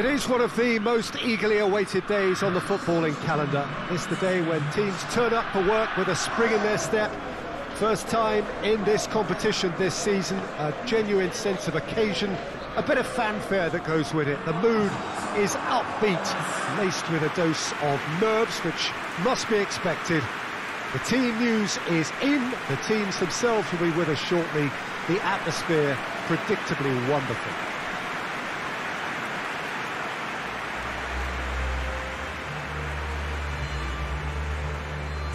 It is one of the most eagerly awaited days on the footballing calendar. It's the day when teams turn up for work with a spring in their step. First time in this competition this season, a genuine sense of occasion, a bit of fanfare that goes with it. The mood is upbeat, laced with a dose of nerves, which must be expected. The team news is in, the teams themselves will be with us shortly. The atmosphere predictably wonderful.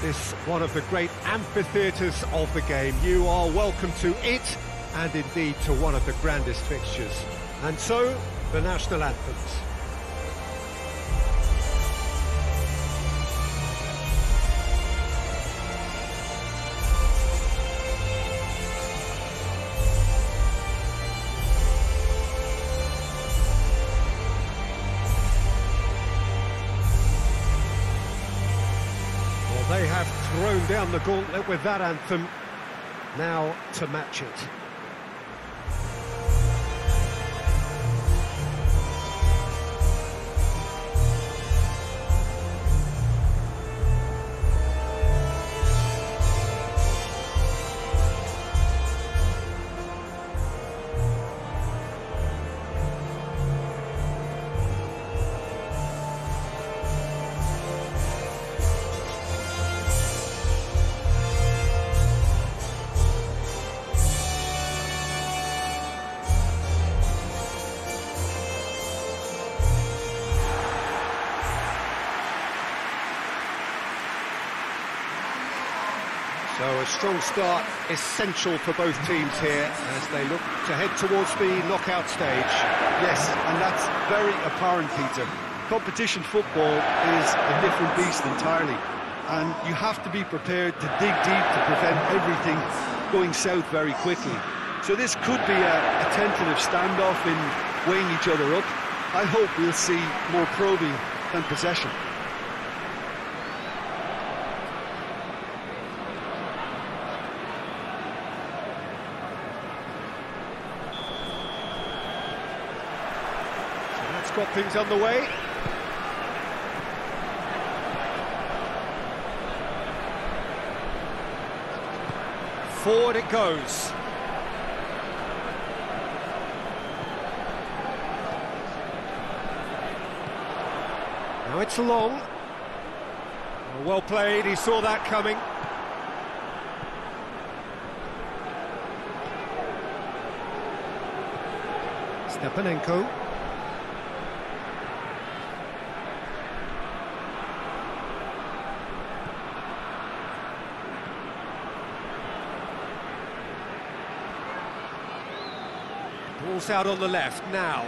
This one of the great amphitheatres of the game. You are welcome to it, and indeed to one of the grandest fixtures. And so, the national anthems. Thrown down the gauntlet with that anthem. Now to match it. So a strong start essential for both teams here as they look to head towards the knockout stage. Yes, and that's very apparent, Peter. Competition football is a different beast entirely, and you have to be prepared to dig deep to prevent everything going south very quickly. So this could be a, a tentative standoff in weighing each other up. I hope we'll see more probing than possession. Got things underway. Forward it goes. Now it's long. Well played, he saw that coming. Stepanenko. Ball's out on the left now.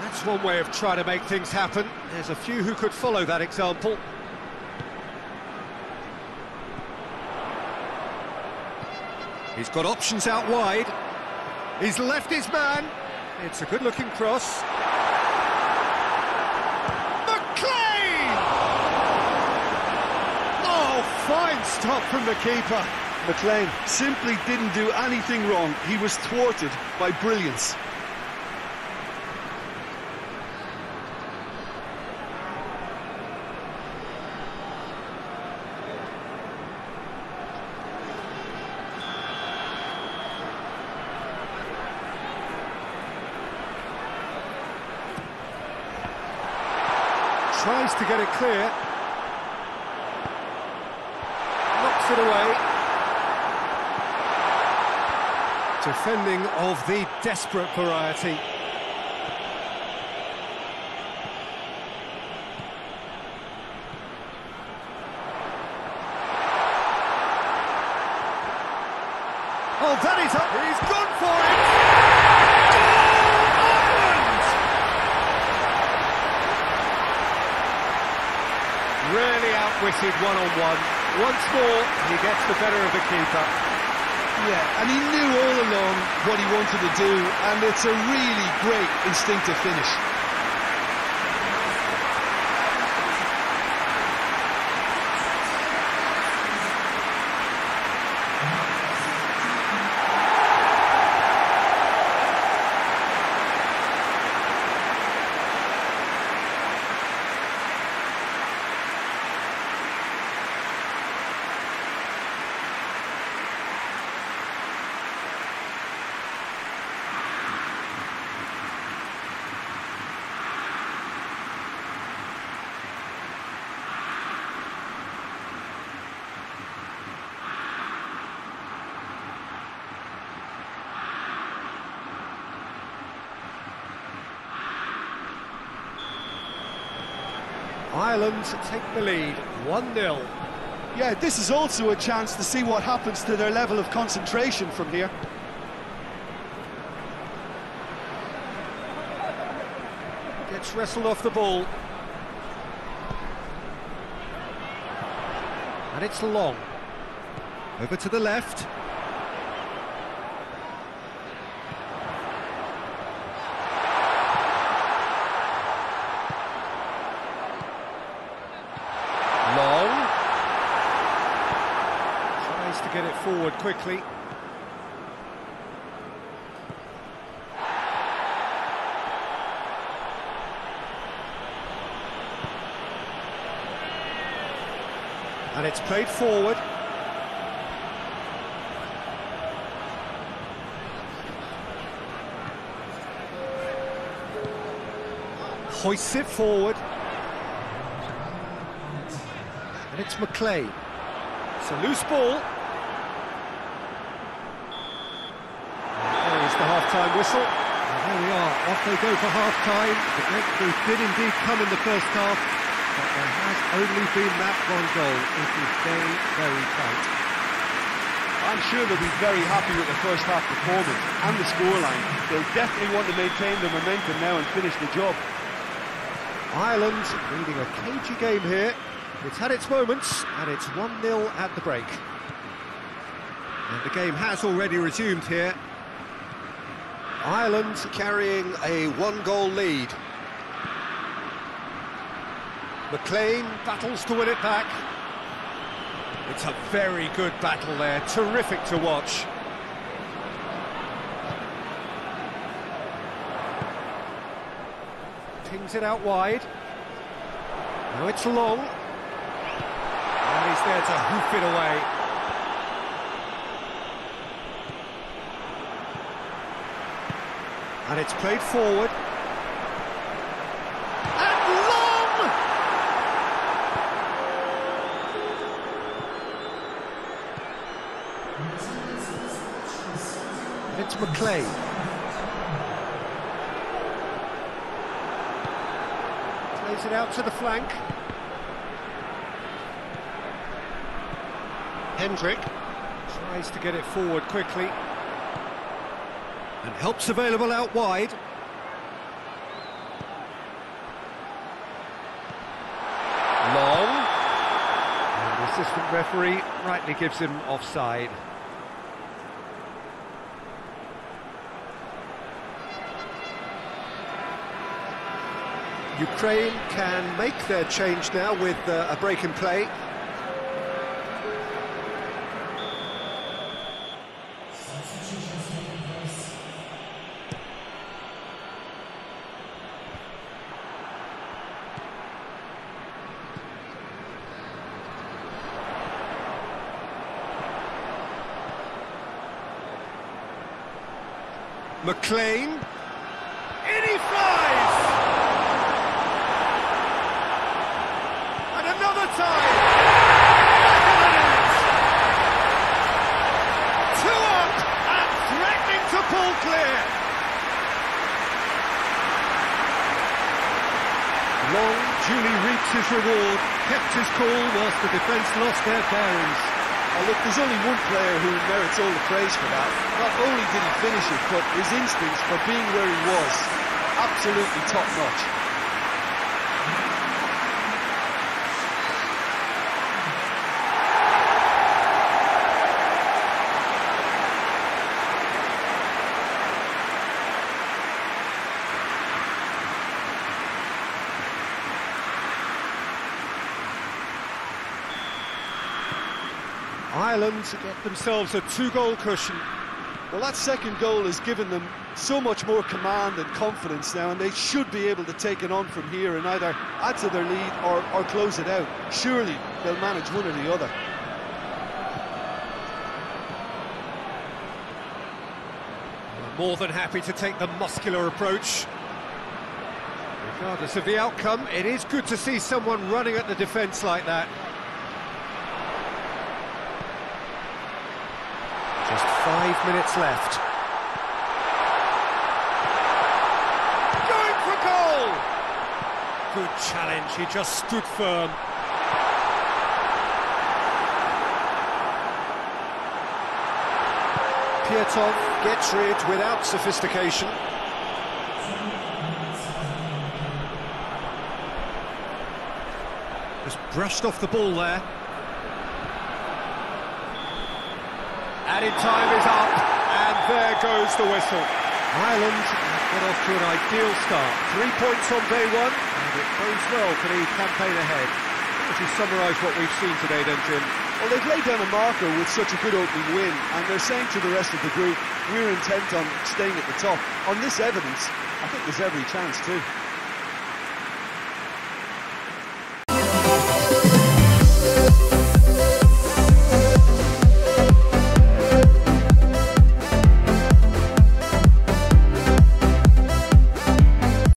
That's one way of trying to make things happen. There's a few who could follow that example. He's got options out wide. He's left his man. It's a good-looking cross. McClean! Oh, fine stop from the keeper. McClean simply didn't do anything wrong. He was thwarted by brilliance. Tries to get it clear. Knocks it away. Defending of the desperate variety. Oh, that is up. He's gone for it. Really outwitted one-on-one. Once more, he gets the better of the keeper. Yeah, and he knew all along what he wanted to do, and it's a really great instinctive finish. Ireland take the lead, 1-0. Yeah, this is also a chance to see what happens to their level of concentration from here. Gets wrestled off the ball. And it's long. Over to the left. Long. Tries to get it forward quickly. And it's played forward. Hoists it forward. And it's McClay. It's a loose ball. And there is the half-time whistle. And there we are, off they go for half-time. The breakthrough did indeed come in the first half, but there has only been that one goal. It is very, very tight. I'm sure they'll be very happy with the first half performance and the scoreline. They'll definitely want to maintain the momentum now and finish the job. Ireland leading a cagey game here. It's had its moments, and it's 1-0 at the break. And the game has already resumed here. Ireland carrying a one-goal lead. McClean battles to win it back. It's a very good battle there, terrific to watch. Pings it out wide. Now it's long. And he's there to hoof it away. And it's played forward. And long! It's McClay. Plays it out to the flank. Hendrick tries to get it forward quickly. And helps available out wide. Long. And the assistant referee rightly gives him offside. Ukraine can make their change now with uh, a break in play. McClean. In he flies! And another time! Two up and threatening to pull clear! Long duly reaps his reward, kept his cool whilst the defence lost their bearings. Look, there's only one player who merits all the praise for that. Not only did he finish it, but his instincts for being where he was, absolutely top-notch. Ireland get themselves a two-goal cushion. Well, that second goal has given them so much more command and confidence now, and they should be able to take it on from here and either add to their lead or, or close it out. Surely they'll manage one or the other. More than happy to take the muscular approach. Regardless of the outcome, it is good to see someone running at the defence like that. Just five minutes left. Going for goal! Good challenge, he just stood firm. Pyatov gets rid without sophistication. Just brushed off the ball there. Added time is up, and there goes the whistle. Ireland get off to an ideal start. Three points on day one, and it bodes well for the campaign ahead. As you summarise what we've seen today, then, Jim? Well, they've laid down a marker with such a good opening win, and they're saying to the rest of the group, we're intent on staying at the top. On this evidence, I think there's every chance too.